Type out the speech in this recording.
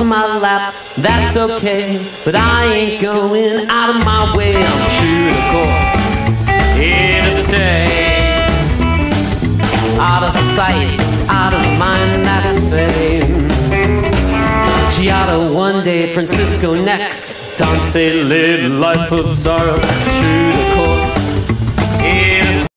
in my lap, that's okay. But I ain't going out of my way. I'm true to course, here to stay. Out of sight, out of mind, that's fame. Giada one day, Francisco next. Dante lived life of sorrow, true